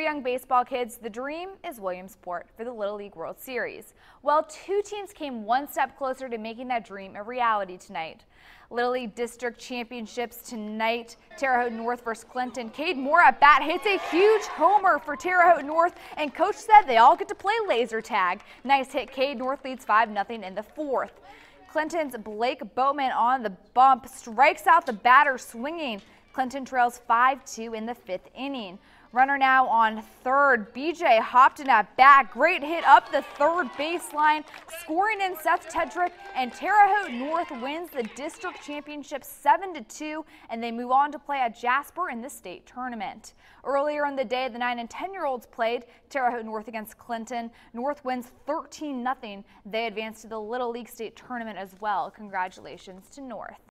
For young baseball kids, the dream is Williamsport for the Little League World Series. Well, two teams came one step closer to making that dream a reality tonight. Little League District Championships tonight. Terre Haute North versus Clinton. Cade Moore at bat hits a huge homer for Terre Haute North, and coach said they all get to play laser tag. Nice hit. Cade North leads 5 0 in the fourth. Clinton's Blake Bowman on the bump strikes out the batter swinging. Clinton trails 5-2 in the fifth inning. Runner now on third. BJ Hopton at bat. Great hit up the third baseline, scoring in Seth Tedrick, and Terre Haute North wins the district championship 7 2, and they move on to play at Jasper in the state tournament. Earlier in the day, the 9 and 10 year olds played Terre Haute North against Clinton. North wins 13 0. They advance to the Little League State tournament as well. Congratulations to North.